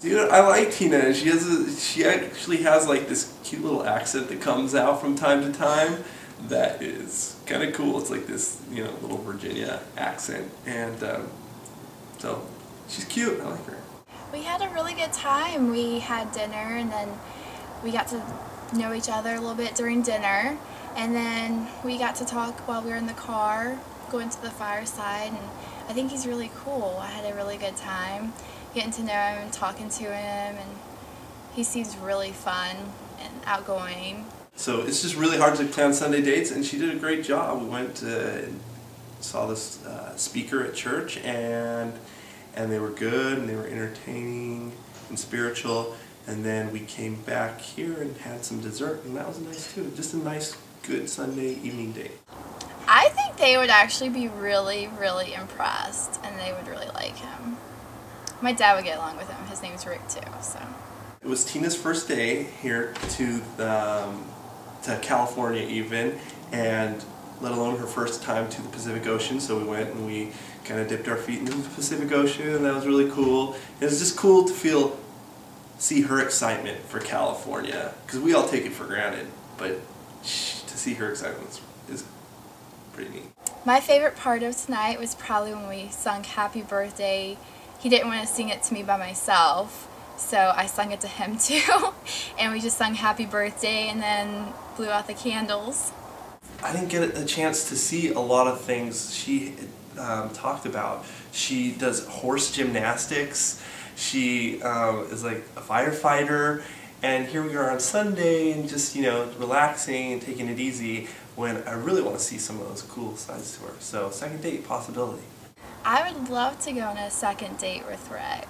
Dude, I like Tina. She has a, she actually has like this cute little accent that comes out from time to time. That is kind of cool. It's like this, you know, little Virginia accent, and um, so she's cute. I like her. We had a really good time. We had dinner and then we got to know each other a little bit during dinner, and then we got to talk while we were in the car going to the fireside. And I think he's really cool. I had a really good time getting to know him and talking to him and he seems really fun and outgoing. So it's just really hard to plan Sunday dates and she did a great job. We went and saw this uh, speaker at church and and they were good and they were entertaining and spiritual and then we came back here and had some dessert and that was nice too. Just a nice good Sunday evening date. I think they would actually be really really impressed and they would really like him. My dad would get along with him. His name's Rick too. So. It was Tina's first day here to the, um, to California even, and let alone her first time to the Pacific Ocean. So we went and we kind of dipped our feet into the Pacific Ocean, and that was really cool. It was just cool to feel, see her excitement for California, because we all take it for granted, but to see her excitement is pretty neat. My favorite part of tonight was probably when we sung Happy Birthday he didn't want to sing it to me by myself, so I sung it to him too. and we just sung Happy Birthday and then blew out the candles. I didn't get a chance to see a lot of things she um, talked about. She does horse gymnastics. She um, is like a firefighter. And here we are on Sunday and just, you know, relaxing and taking it easy when I really want to see some of those cool sides to her. So second date possibility. I would love to go on a second date with Rick.